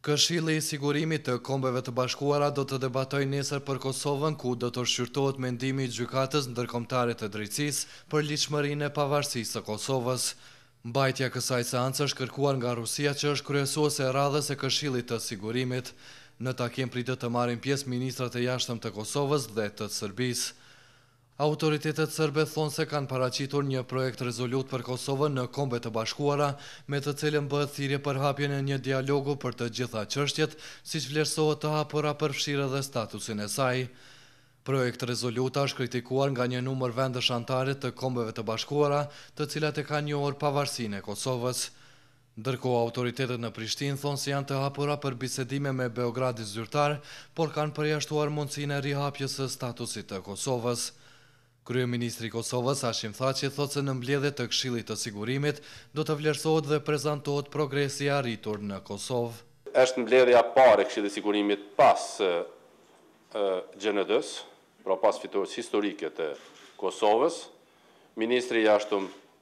Këshilli i Sigurimit të Kombeve të Bashkuara do të debatojë nesër për Kosovën, ku do të shqyrtohet mendimi i Gjykatës Ndërkombëtare të Drejtësisë për ligjshmërinë e pavarësisë së Kosovës. Mbajtja e kësaj seance është kërkuar nga Rusia që është kryesuese e radhës e Këshillit të Sigurimit. Në takim pritet të marrin pjesë ministrat e jashtëm të Kosovës dhe të Serbisë. Autoritetet serbe thonë se kanë paraqitur një projekt-rezolutë për Kosovën në Kombet e Bashkuara, me të cilën bëhet thirrje për hapjen e një dialogu për të gjitha çështjet, siç vlerësohet të hapura përfshirë edhe statusin e saj. Projekt-rezoluta është kritikuar nga një numër vendesh anëtare të Kombeve të Bashkuara, të cilat e kanë njohur pavarësinë e Kosovës. Ndërkohë autoritetet në Prishtinë thonë se janë të hapura për bisedime me Beogradin zyrtar, por kanë përjashtuar mundësinë e rihapjes së statusit të Kosovës. Kryeministri i Kosovës, Hashim Thaçi thotë se në mbledhje të Këshillit të Sigurimit do të vlerësohet dhe prezantohet progresi i arritur në Kosovë. Është mbledhja e parë e Këshillit të Sigurimit pas GJND-së, pra pas fitores historike të Kosovës. Ministri i Jashtëm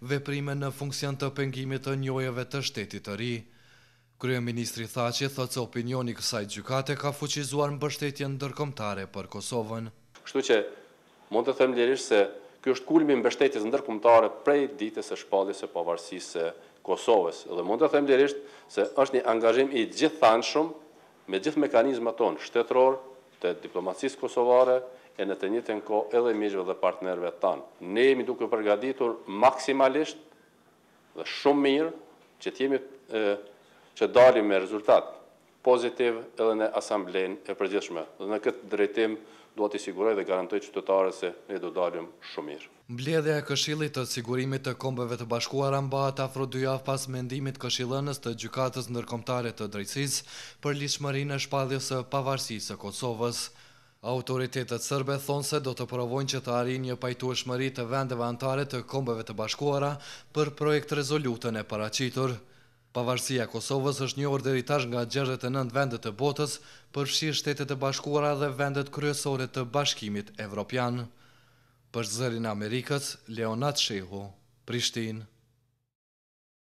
veprime në funksion të pengimit të njohjeve të shtetit të ri. Kryeministri Thaçi thotë se opinioni i kësaj gjykate ka fuqizuar mbështetjen ndërkombëtare për Kosovën. Kështu që mund të them lirisht se ky është kulmi i mbështetjes ndërkombëtare prej ditës së shpalljes së pavarësisë së Kosovës dhe mund të them lirisht se është një angazhim i gjithanshëm Me gjithë mekanizmat tonë shtetërorë, të diplomacisë kosovare e në të njëjtën kohë edhe miqve dhe partnerëve tanë, ne jemi duke u përgaditur maksimalisht dhe shumë mirë që të jemi që dalim me rezultat pozitiv edhe në Asamblenë e Përgjithshme dhe në këtë drejtim dua t'i siguroj dhe garantoj qytetarët se ne do dalim shumë mirë. Mbledhja e Këshillit të Sigurimit të Kombeve të Bashkuara mbahet afro dy javë pas mendimit këshillënës të Gjykatës Ndërkombëtare të Drejtësisë për ligjshmërinë e shpalljes së pavarësisë së Kosovës. Autoritetet sërbe thonë se do të provojnë që të arrijnë një pajtueshmëri të vendeve anëtare të Kombeve të Bashkuara për projektrezolutën e paraqitur. Pavarësia e Kosovës është njohur deri tash nga gjashtëdhjetë e nëntë vende të botës, përfshirë Shtetet e Bashkuara dhe vendet kryesore të Bashkimit Evropian. Për Zërin e Amerikës, Leonat Shehu, Prishtinë.